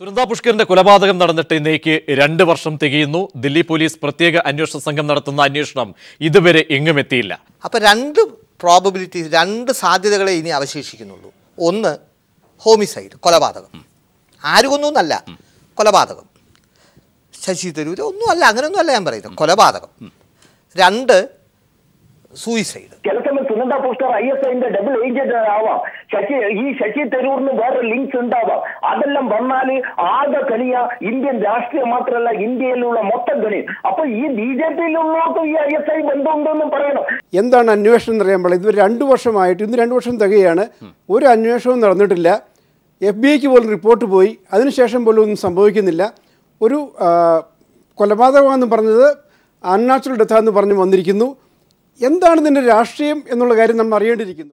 സുനന്ദ പുഷ്കറിന്റെ കൊലപാതകം നടന്നിട്ട് ഇന്നേക്ക് രണ്ട് വർഷം തികയുന്നു. ദില്ലി പോലീസ് പ്രത്യേക അന്വേഷണ സംഘം നടത്തുന്ന അന്വേഷണം ഇതുവരെ എങ്ങും എത്തിയില്ല. അപ്പോൾ രണ്ട് പ്രോബബിലിറ്റീസ് രണ്ട് സാധ്യതകളെ ഇനി അവശേഷിക്കുന്നുള്ളൂ. ഒന്ന് ഹോമിസൈഡ് കൊലപാതകം. ആര് അല്ല കൊലപാതകം. ശശി തരൂര് ഒന്നുമല്ല അങ്ങനെയൊന്നുമല്ല ഞാൻ പറയുന്നത്. കൊലപാതകം. രണ്ട് സൂയിസൈഡ് ചില സമയം സുനന്ദ പുഷ്കർ ഐ എസ് ഐന്റെ ഡബിൾ ഏജന്റ് ആവാം. ശശി ഈ ശശി തരൂറിന് വേറെ ലിങ്ക്സ് ഉണ്ടാവാം. അതെല്ലാം വന്നാൽ ആകെ കണിയ ഇന്ത്യൻ രാഷ്ട്രീയം മാത്രമല്ല ഇന്ത്യയിലുള്ള മൊത്തം കണി. അപ്പൊ ഈ ബി ജെ പിയിലുള്ളവർക്കും ഈ ഐ എസ് ഐ ബന്ധമുണ്ടെന്ന് പറയണം. എന്താണ് അന്വേഷണം എന്ന് അറിയാൻ പാടില്ല ഇത് രണ്ടു വർഷമായിട്ട് ഇന്ന് രണ്ടു വർഷം തികയാണ്. ഒരു അന്വേഷണവും നടന്നിട്ടില്ല. എഫ് ബി ഐക്ക് പോലും റിപ്പോർട്ട് പോയി. അതിനുശേഷം പോലും ഒന്നും സംഭവിക്കുന്നില്ല. ഒരു കൊലപാതകമാണെന്ന് പറഞ്ഞത് അൺനാച്ചുറൽ ഡെത്താന്ന് പറഞ്ഞ് വന്നിരിക്കുന്നു. എന്താണ് ഇതിന്റെ രാഷ്ട്രീയം എന്നുള്ള കാര്യം നമ്മൾ അറിയേണ്ടിയിരിക്കുന്നു?